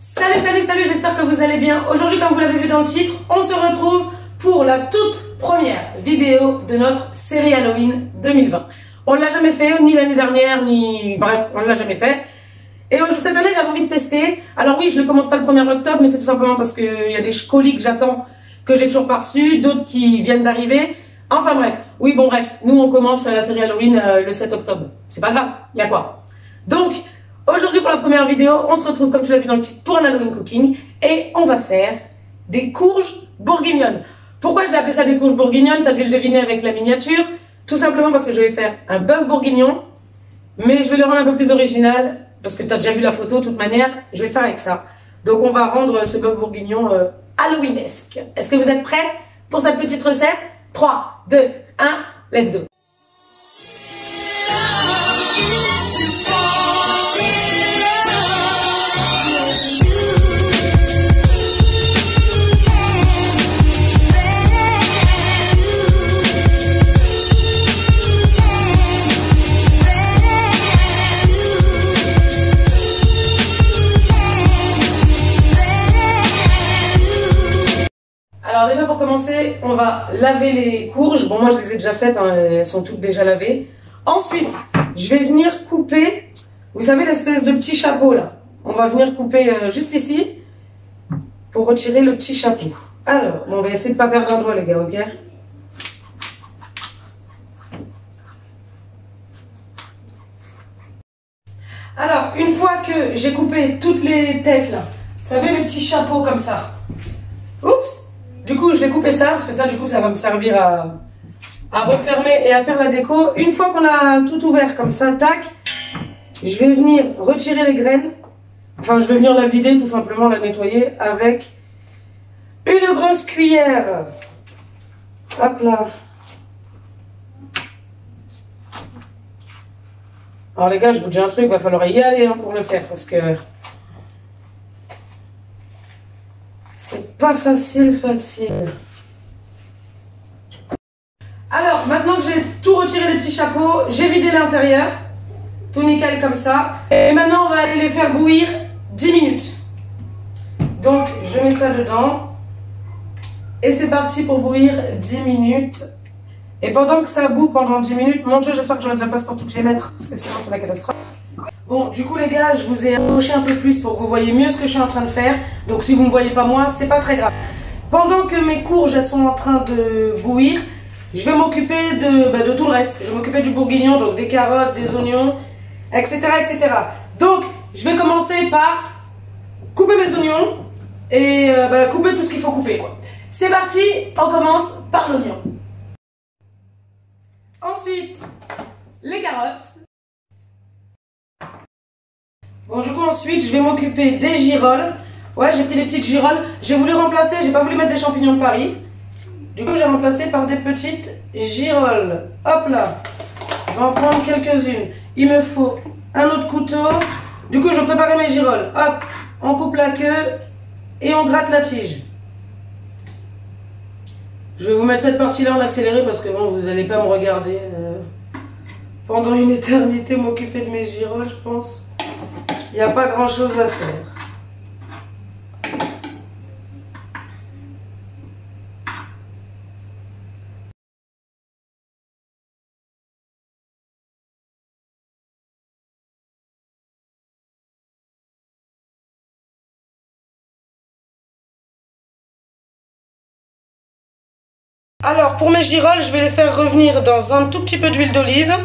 Salut, salut, salut, j'espère que vous allez bien. Aujourd'hui, comme vous l'avez vu dans le titre, on se retrouve pour la toute première vidéo de notre série Halloween 2020. On ne l'a jamais fait, ni l'année dernière, ni... Bref, on ne l'a jamais fait. Et cette année, j'avais envie de tester. Alors oui, je ne commence pas le 1er octobre, mais c'est tout simplement parce qu'il y a des colis que j'attends, que j'ai toujours pas reçus, d'autres qui viennent d'arriver. Enfin bref, oui, bon bref, nous on commence la série Halloween euh, le 7 octobre. C'est pas grave, il y a quoi Donc, Aujourd'hui, pour la première vidéo, on se retrouve, comme tu l'as vu dans le titre, pour un Halloween cooking. Et on va faire des courges bourguignonnes. Pourquoi j'ai appelé ça des courges bourguignonnes? Tu as dû le deviner avec la miniature. Tout simplement parce que je vais faire un bœuf bourguignon. Mais je vais le rendre un peu plus original. Parce que tu as déjà vu la photo, de toute manière. Je vais le faire avec ça. Donc on va rendre ce bœuf bourguignon euh, Halloweenesque. Est-ce que vous êtes prêts pour cette petite recette? 3, 2, 1, let's go laver les courges. Bon moi je les ai déjà faites, hein, elles sont toutes déjà lavées. Ensuite, je vais venir couper, vous savez l'espèce de petit chapeau là. On va venir couper euh, juste ici pour retirer le petit chapeau. Alors, on va essayer de pas perdre un doigt les gars, ok? Alors, une fois que j'ai coupé toutes les têtes là, vous savez le petit chapeau comme ça. Oups du coup, je vais couper ça, parce que ça, du coup, ça va me servir à, à refermer et à faire la déco. Une fois qu'on a tout ouvert comme ça, tac, je vais venir retirer les graines. Enfin, je vais venir la vider, tout simplement, la nettoyer avec une grosse cuillère. Hop là. Alors les gars, je vous dis un truc, il va falloir y aller hein, pour le faire, parce que... C'est pas facile, facile. Alors, maintenant que j'ai tout retiré les petits chapeaux, j'ai vidé l'intérieur. Tout nickel comme ça. Et maintenant, on va aller les faire bouillir 10 minutes. Donc, je mets ça dedans. Et c'est parti pour bouillir 10 minutes. Et pendant que ça boue pendant 10 minutes, mon dieu, j'espère que j'aurai de la place pour toutes les mettre. Parce que sinon, c'est la catastrophe. Bon, du coup les gars, je vous ai approché un peu plus pour que vous voyez mieux ce que je suis en train de faire. Donc si vous ne me voyez pas moi, c'est pas très grave. Pendant que mes courges sont en train de bouillir, je vais m'occuper de, bah, de tout le reste. Je vais m'occuper du bourguignon, donc des carottes, des oignons, etc. etc. Donc, je vais commencer par couper mes oignons et euh, bah, couper tout ce qu'il faut couper. C'est parti, on commence par l'oignon. Ensuite, les carottes. Bon, du coup, ensuite, je vais m'occuper des girolles. Ouais, j'ai pris des petites girolles. J'ai voulu remplacer, j'ai pas voulu mettre des champignons de Paris. Du coup, j'ai remplacé par des petites girolles. Hop là. Je vais en prendre quelques-unes. Il me faut un autre couteau. Du coup, je vais préparer mes girolles. Hop, on coupe la queue et on gratte la tige. Je vais vous mettre cette partie-là en accéléré parce que bon, vous n'allez pas me regarder euh, pendant une éternité m'occuper de mes girolles, je pense. Il n'y a pas grand chose à faire. Alors, pour mes girolles, je vais les faire revenir dans un tout petit peu d'huile d'olive.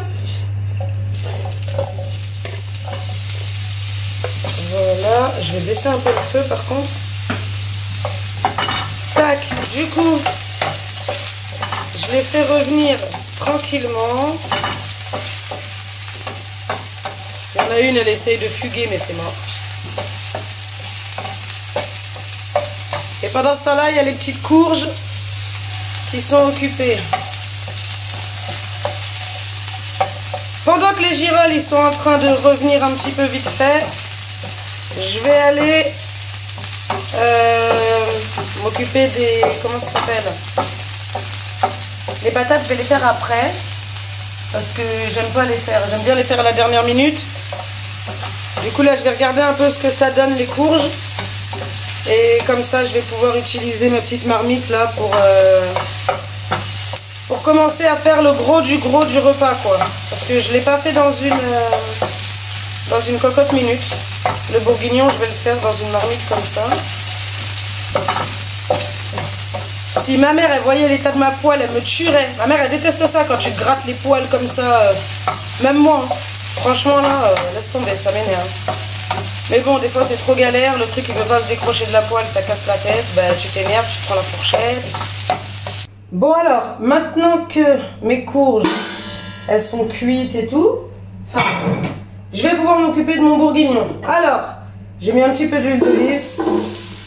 Je vais baisser un peu le feu par contre. Tac, du coup, je les fais revenir tranquillement. Il y en a une, elle essaye de fuguer, mais c'est mort. Et pendant ce temps-là, il y a les petites courges qui sont occupées. Pendant que les girolles ils sont en train de revenir un petit peu vite fait, je vais aller euh, m'occuper des... Comment ça s'appelle? Les patates, je vais les faire après. Parce que j'aime pas les faire. J'aime bien les faire à la dernière minute. Du coup, là, je vais regarder un peu ce que ça donne, les courges. Et comme ça, je vais pouvoir utiliser ma petite marmite là pour, euh, pour commencer à faire le gros du gros du repas quoi. Parce que je l'ai pas fait dans une, euh, dans une cocotte minute. Le bourguignon, je vais le faire dans une marmite comme ça. Si ma mère, elle voyait l'état de ma poêle, elle me tuerait. Ma mère, elle déteste ça quand tu grattes les poils comme ça. Euh, même moi. Hein. Franchement, là, laisse tomber, ça m'énerve. Mais bon, des fois c'est trop galère, le truc il veut pas se décrocher de la poêle, ça casse la tête, ben tu t'énerves, tu prends la fourchette. Bon alors, maintenant que mes courges, elles sont cuites et tout, enfin, je vais pouvoir m'occuper de mon bourguignon. Alors, j'ai mis un petit peu d'huile d'olive,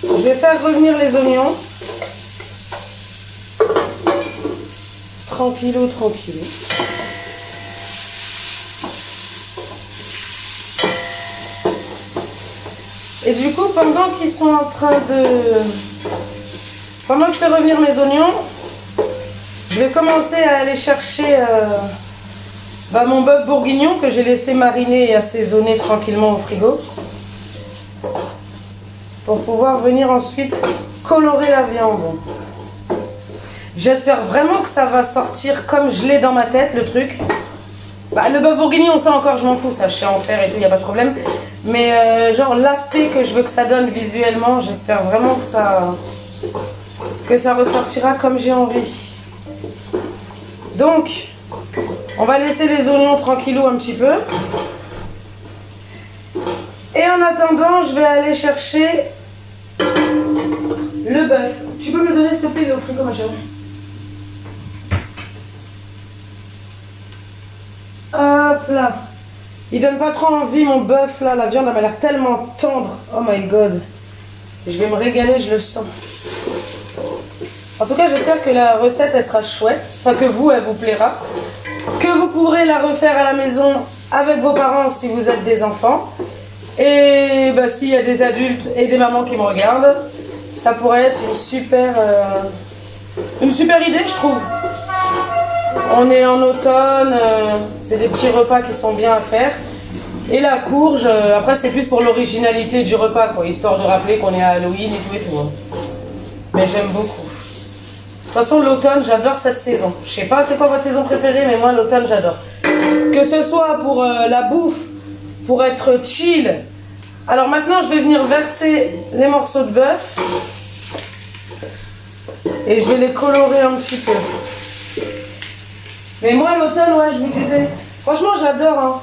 je vais faire revenir les oignons. Tranquillou, tranquillou. Et du coup, pendant qu'ils sont en train de... Pendant que je fais revenir mes oignons, je vais commencer à aller chercher euh, bah, mon bœuf bourguignon que j'ai laissé mariner et assaisonner tranquillement au frigo. Pour pouvoir venir ensuite colorer la viande. J'espère vraiment que ça va sortir comme je l'ai dans ma tête, le truc. Bah, le bœuf bourguignon, ça encore, je m'en fous, ça je sais en faire et tout, il n'y a pas de problème. Mais euh, genre l'aspect que je veux que ça donne visuellement, j'espère vraiment que ça, que ça ressortira comme j'ai envie. Donc, on va laisser les oignons tranquillou un petit peu. Et en attendant, je vais aller chercher le bœuf. Tu peux me donner s'il te plaît, au frigo, ma chérie Hop là. Il donne pas trop envie mon bœuf là, la viande elle m'a l'air tellement tendre. Oh my god. Je vais me régaler, je le sens. En tout cas, j'espère que la recette elle sera chouette, enfin que vous elle vous plaira. Que vous pourrez la refaire à la maison avec vos parents si vous êtes des enfants. Et bah, s'il y a des adultes et des mamans qui me regardent, ça pourrait être une super, euh, une super idée, je trouve. On est en automne, euh, c'est des petits repas qui sont bien à faire. Et la courge, euh, après c'est plus pour l'originalité du repas, quoi, histoire de rappeler qu'on est à Halloween et tout et tout. Hein. Mais j'aime beaucoup. De toute façon, l'automne, j'adore cette saison. Je sais pas c'est quoi votre saison préférée, mais moi l'automne, j'adore. Que ce soit pour euh, la bouffe, pour être chill. Alors maintenant, je vais venir verser les morceaux de bœuf. Et je vais les colorer un petit peu. Mais moi, l'automne, ouais, je vous disais, franchement, j'adore. Hein.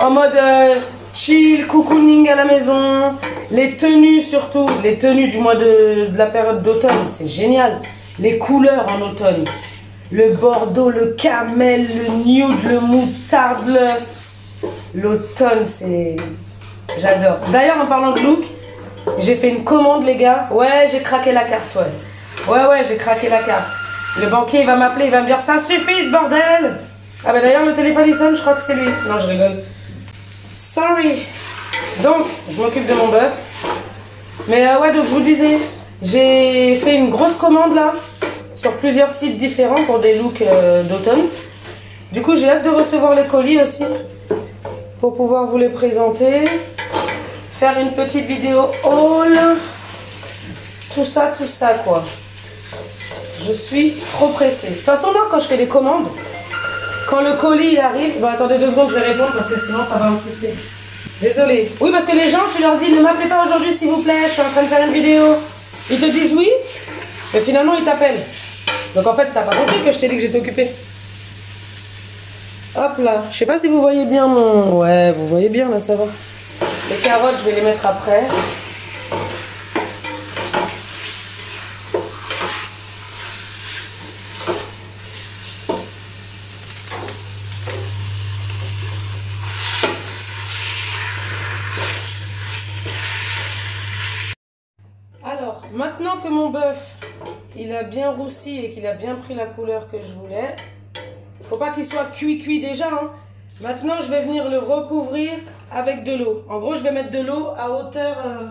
En mode euh, chill, cocooning à la maison, les tenues surtout, les tenues du mois de, la période d'automne, c'est génial. Les couleurs en automne. Le bordeaux, le camel, le nude, le moutarde, L'automne, c'est... J'adore. D'ailleurs, en parlant de look, j'ai fait une commande, les gars. Ouais, j'ai craqué la carte, ouais. Ouais, ouais, j'ai craqué la carte. Le banquier, il va m'appeler, il va me dire Ça suffit ce bordel Ah, bah d'ailleurs, le téléphone il sonne, je crois que c'est lui. Non, je rigole. Sorry. Donc, je m'occupe de mon bœuf. Mais euh, ouais, donc je vous disais, j'ai fait une grosse commande là, sur plusieurs sites différents pour des looks euh, d'automne. Du coup, j'ai hâte de recevoir les colis aussi, pour pouvoir vous les présenter. Faire une petite vidéo haul. Tout ça, tout ça, quoi. Je suis trop pressée. De toute façon, moi, quand je fais des commandes, quand le colis arrive, bon, attendez deux secondes, je vais répondre parce que sinon ça va insister. Désolée. Oui, parce que les gens, tu leur dis ne m'appelez pas aujourd'hui, s'il vous plaît, je suis en train de faire une vidéo. Ils te disent oui, mais finalement ils t'appellent. Donc en fait, t'as pas compris que je t'ai dit que j'étais occupée. Hop là. Je sais pas si vous voyez bien mon. Ouais, vous voyez bien là, ça va. Les carottes, je vais les mettre après. Maintenant que mon bœuf, il a bien roussi et qu'il a bien pris la couleur que je voulais, faut pas qu'il soit cuit-cuit déjà. Hein. Maintenant, je vais venir le recouvrir avec de l'eau. En gros, je vais mettre de l'eau à hauteur... Euh,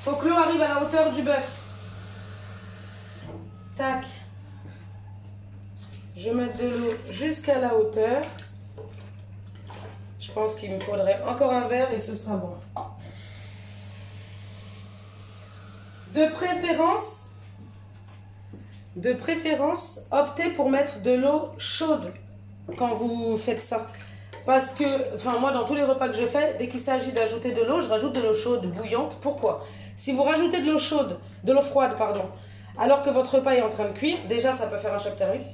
faut que l'eau arrive à la hauteur du bœuf. Tac. Je vais mettre de l'eau jusqu'à la hauteur. Je pense qu'il me faudrait encore un verre et ce sera bon. De préférence, de préférence, optez pour mettre de l'eau chaude quand vous faites ça. Parce que, enfin moi dans tous les repas que je fais, dès qu'il s'agit d'ajouter de l'eau, je rajoute de l'eau chaude, bouillante. Pourquoi? Si vous rajoutez de l'eau chaude, de l'eau froide, pardon, alors que votre repas est en train de cuire, déjà ça peut faire un choc thermique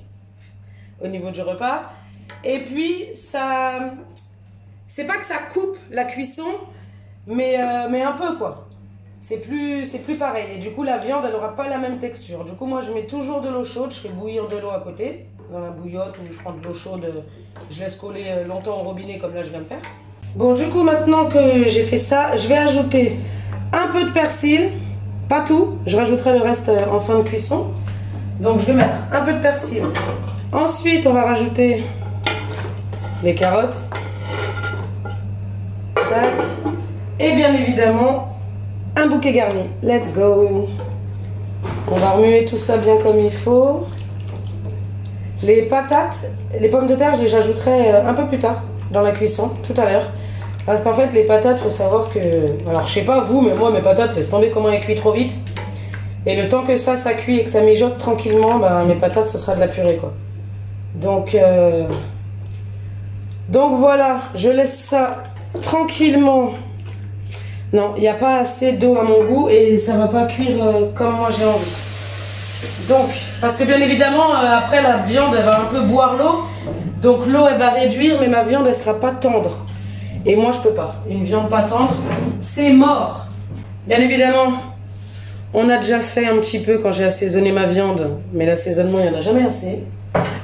au niveau du repas. Et puis ça, c'est pas que ça coupe la cuisson, mais, euh, mais un peu quoi. C'est plus, c'est plus pareil. Et du coup, la viande, elle n'aura pas la même texture. Du coup, moi, je mets toujours de l'eau chaude. Je fais bouillir de l'eau à côté, dans la bouillotte, ou je prends de l'eau chaude, je laisse coller euh, longtemps au robinet, comme là, je viens de faire. Bon, du coup, maintenant que j'ai fait ça, je vais ajouter un peu de persil. Pas tout, je rajouterai le reste euh, en fin de cuisson. Donc, je vais mettre un peu de persil. Ensuite, on va rajouter les carottes. Et bien évidemment, un bouquet garni. Let's go. On va remuer tout ça bien comme il faut. Les patates, les pommes de terre, je les ajouterai euh, un peu plus tard dans la cuisson, tout à l'heure. Parce qu'en fait, les patates, faut savoir que. Alors, je sais pas vous, mais moi, mes patates, laisse tomber comment elles cuisent trop vite. Et le temps que ça, ça cuit et que ça mijote tranquillement, bah, mes patates, ce sera de la purée, quoi. Donc, euh, donc voilà, je laisse ça tranquillement non, il n'y a pas assez d'eau à mon goût et ça va pas cuire euh, comme moi j'ai envie. Donc, parce que bien évidemment, euh, après la viande, elle va un peu boire l'eau. Donc l'eau, elle va réduire, mais ma viande, elle sera pas tendre. Et moi, je peux pas. Une viande pas tendre, c'est mort. Bien évidemment, on a déjà fait un petit peu quand j'ai assaisonné ma viande, mais l'assaisonnement, il n'y en a jamais assez.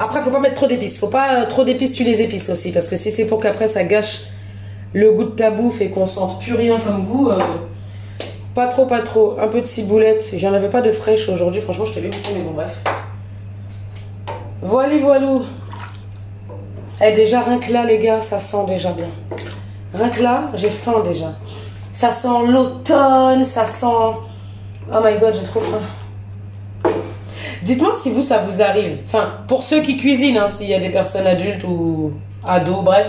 Après, faut pas mettre trop d'épices. Faut pas euh, trop d'épices, tu les épices aussi, parce que si c'est pour qu'après ça gâche le goût de ta bouffe et qu'on sente plus rien comme goût, euh, pas trop, pas trop. Un peu de ciboulette. J'en avais pas de fraîche aujourd'hui, franchement, je t'avais mais bon, bref. Voilà, voilou. Et eh, déjà, rien que là, les gars, ça sent déjà bien. Rien que là, j'ai faim déjà. Ça sent l'automne, ça sent. Oh my god, j'ai trop faim. Dites-moi si vous, ça vous arrive. Enfin, pour ceux qui cuisinent, hein, s'il y a des personnes adultes ou ados, bref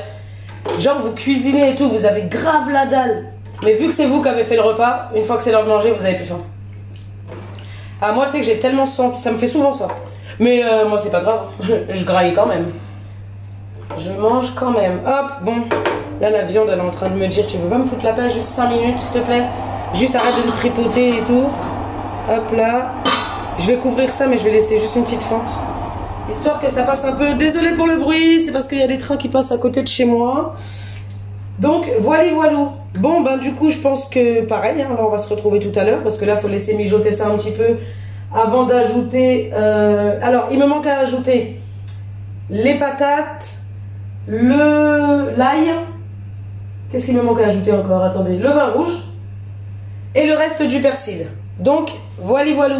Genre, vous cuisinez et tout, vous avez grave la dalle. Mais vu que c'est vous qui avez fait le repas, une fois que c'est l'heure de manger, vous avez plus faim. Ah, moi, tu sais que j'ai tellement senti, ça me fait souvent ça. Mais euh, moi, c'est pas grave, je graille quand même. Je mange quand même. Hop, bon. Là, la viande, elle est en train de me dire Tu veux pas me foutre la paix juste 5 minutes, s'il te plaît? Juste arrête de me tripoter et tout. Hop là. Je vais couvrir ça, mais je vais laisser juste une petite fente histoire que ça passe un peu. Désolé pour le bruit, c'est parce qu'il y a des trains qui passent à côté de chez moi. Donc voilà, voilà. Bon, ben du coup, je pense que pareil, hein, là on va se retrouver tout à l'heure parce que là, il faut laisser mijoter ça un petit peu avant d'ajouter. Euh, alors, il me manque à ajouter les patates, le l'ail. Qu'est-ce qu'il me manque à ajouter encore? Attendez, le vin rouge et le reste du persil. Donc, voilà, voilà.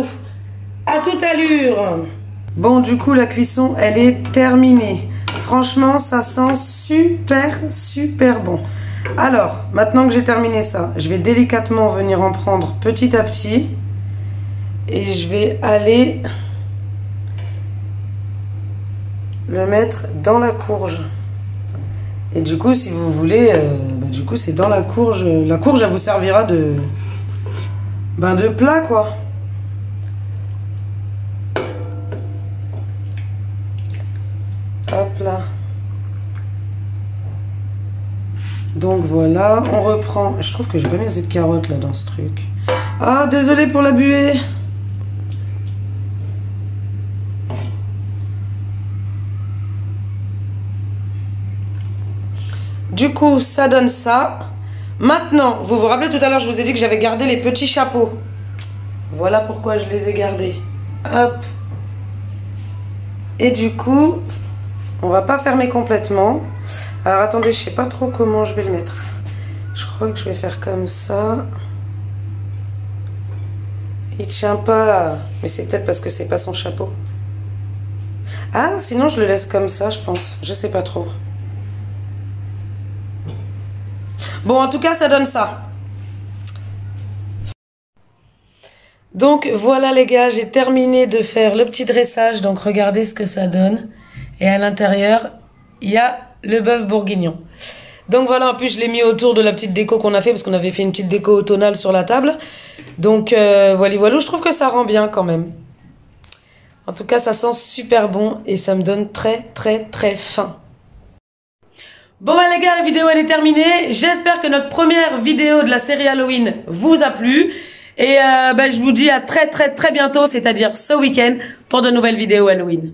À toute allure. Bon, du coup, la cuisson, elle est terminée. Franchement, ça sent super, super bon. Alors, maintenant que j'ai terminé ça, je vais délicatement venir en prendre petit à petit. Et je vais aller le mettre dans la courge. Et du coup, si vous voulez, euh, bah, du coup, c'est dans la courge. La courge, elle vous servira de, ben, de plat, quoi. Donc voilà, on reprend. Je trouve que j'ai pas mis assez de carottes là dans ce truc. Ah, désolé pour la buée. Du coup, ça donne ça. Maintenant, vous vous rappelez tout à l'heure, je vous ai dit que j'avais gardé les petits chapeaux. Voilà pourquoi je les ai gardés. Hop. Et du coup, on va pas fermer complètement. Alors attendez, je sais pas trop comment je vais le mettre. Je crois que je vais faire comme ça. Il tient pas. Mais c'est peut-être parce que c'est pas son chapeau. Ah, sinon je le laisse comme ça, je pense. Je sais pas trop. Bon, en tout cas, ça donne ça. Donc voilà les gars, j'ai terminé de faire le petit dressage. Donc regardez ce que ça donne. Et à l'intérieur, il y a le bœuf bourguignon. Donc voilà, en plus je l'ai mis autour de la petite déco qu'on a fait parce qu'on avait fait une petite déco automnale sur la table. Donc euh, voilà, voilà, je trouve que ça rend bien quand même. En tout cas, ça sent super bon et ça me donne très très très faim. Bon bah les gars, la vidéo elle est terminée. J'espère que notre première vidéo de la série Halloween vous a plu. Et euh, bah, je vous dis à très très très bientôt, c'est-à-dire ce week-end, pour de nouvelles vidéos Halloween.